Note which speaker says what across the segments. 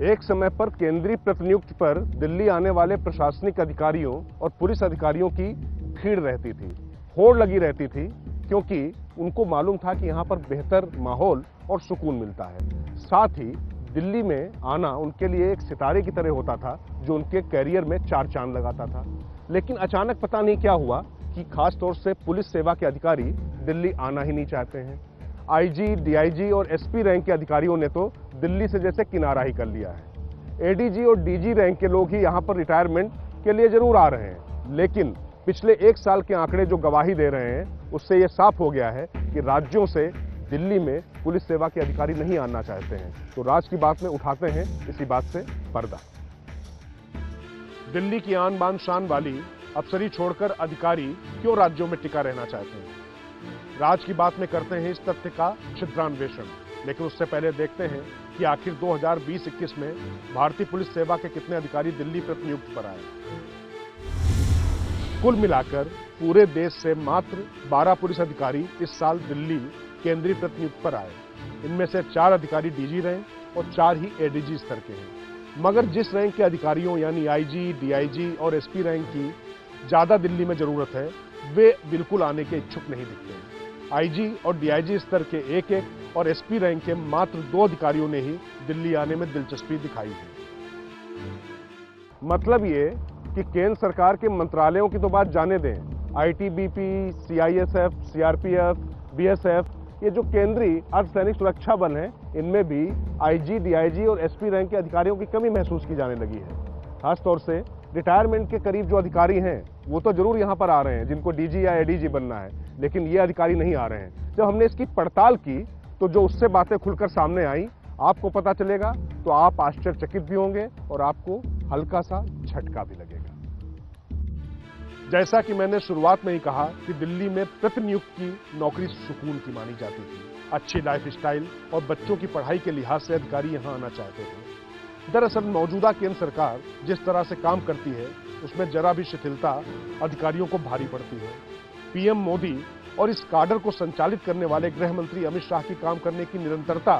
Speaker 1: एक समय पर केंद्रीय प्रतिनियुक्ति पर दिल्ली आने वाले प्रशासनिक अधिकारियों और पुलिस अधिकारियों की भीड़ रहती थी, होड़ लगी रहती थी, क्योंकि उनको मालूम था कि यहाँ पर बेहतर माहौल और सुकून मिलता है। साथ ही दिल्ली में आना उनके लिए एक सितारे की तरह होता था, जो उनके कैरियर में चार चाँद लगाता था। लेकिन अचानक पता नहीं क्या हुआ कि खास तौर से पुलिस सेवा के अधिकारी दिल्ली आना ही नहीं चाहते हैं। आईजी, डीआईजी और एसपी रैंक के अधिकारियों ने तो दिल्ली से जैसे किनारा ही कर लिया है। एडीजी और डीजी रैंक के लोग ही यहाँ पर रिटायरमेंट के लिए ज़रूर आ रहे हैं। लेकिन पिछले एक साल के आंकड़े जो गवाही दे रहे हैं उससे ये साफ़ हो गया है कि राज्यों से दिल्ली में पुलिस सेवा के अधिकारी नहीं आना चाहते हैं। तो राज की बात में उठाते हैं इसी बात से पर्दा। दिल्ली की आन बान शान वाली अफसरी छोड़कर अधिकारी क्यों राज्यों में टिका रहना चाहते हैं? राज की बात में करते हैं इस तथ्य का छिद्रान्वेषण। लेकिन उससे पहले देखते हैं कि आखिर 2020-21 में भारतीय पुलिस सेवा के कितने अधिकारी दिल्ली प्रतिनियुक्त पर आए। कुल मिलाकर पूरे देश से मात्र 12 पुलिस अधिकारी इस साल दिल्ली केंद्रीय प्रतिनियुक्त पर आए। इनमें से चार अधिकारी डीजी रहे और चार ही एडीजी स्तर के हैं। मगर जिस रैंक के अधिकारियों यानी आईजी, डीआईजी और एसपी रैंक की ज़्यादा दिल्ली में ज़रूरत है वे बिल्कुल आने के इच्छुक नहीं दिखते। हैं आईजी और डीआईजी स्तर के एक एक और एसपी रैंक के मात्र दो अधिकारियों ने ही दिल्ली आने में दिलचस्पी दिखाई है। मतलब ये कि केंद्र सरकार के मंत्रालयों की तो बात जाने दें। आईटीबीपी, सीआईएसएफ, सीआरपीएफ, बीएसएफ ये जो केंद्रीय अर्धसैनिक सुरक्षा बल हैं इनमें भी आईजी, डीआईजी और एसपी रैंक के अधिकारियों की कमी महसूस की जाने लगी है। खासतौर से रिटायरमेंट के करीब जो अधिकारी हैं वो तो ज़रूर यहाँ पर आ रहे हैं जिनको डीजी या एडीजी बनना है। लेकिन ये अधिकारी नहीं आ रहे हैं। जब हमने इसकी पड़ताल की तो जो उससे बातें खुलकर सामने आई, आपको पता चलेगा तो आप आश्चर्यचकित भी होंगे और आपको हल्का सा झटका भी लगेगा। जैसा कि मैंने शुरुआत में ही कहा कि दिल्ली में प्रतिनियुक्त की नौकरी सुकून की मानी जाती थी। अच्छी लाइफ स्टाइल और बच्चों की पढ़ाई के लिहाज से अधिकारी यहाँ आना चाहते थे। दरअसल मौजूदा केंद्र सरकार जिस तरह से काम करती है, उसमें जरा भी शिथिलता अधिकारियों को भारी पड़ती है। पीएम मोदी और इस काडर को संचालित करने वाले गृह मंत्री अमित शाह की काम करने की निरंतरता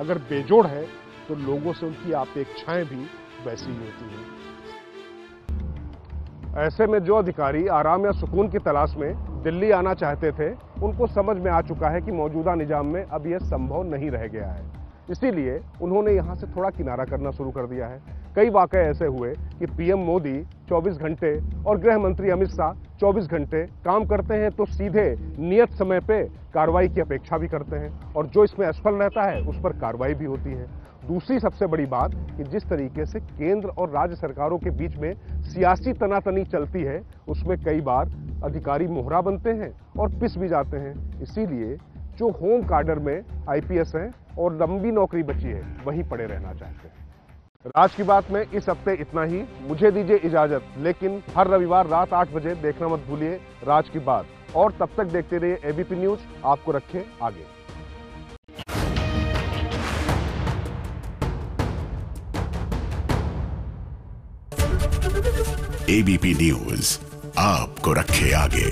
Speaker 1: अगर बेजोड़ है तो लोगों से उनकी अपेक्षाएँ भी वैसी ही होती हैं। ऐसे में जो अधिकारी आराम या सुकून की तलाश में दिल्ली आना चाहते थे, उनको समझ में आ चुका है कि मौजूदा निज़ाम में अब यह संभव नहीं रह गया है। इसीलिए उन्होंने यहाँ से थोड़ा किनारा करना शुरू कर दिया है। कई वाकई ऐसे हुए कि पीएम मोदी 24 घंटे और गृह मंत्री अमित शाह 24 घंटे काम करते हैं तो सीधे नियत समय पे कार्रवाई की अपेक्षा भी करते हैं और जो इसमें असफल रहता है, उस पर कार्रवाई भी होती है। दूसरी सबसे बड़ी बात कि जिस तरीके से केंद्र और राज्य सरकारों के बीच में सियासी तनातनी चलती है, उसमें कई बार अधिकारी मोहरा बनते हैं और पिस भी जाते हैं। इसीलिए जो होम कार्डर में आईपीएस हैं और लंबी नौकरी बची है, वहीं पड़े रहना चाहते हैं। राज की बात में इस हफ़्ते इतना ही। मुझे दीजिए इजाज़त, लेकिन हर रविवार रात आठ बजे देखना मत भूलिए राज की बात। और तब तक देखते रहिए एबीपी न्यूज़ आपको रखे आगे।
Speaker 2: एबीपी न्यूज़ आपको रखे आगे।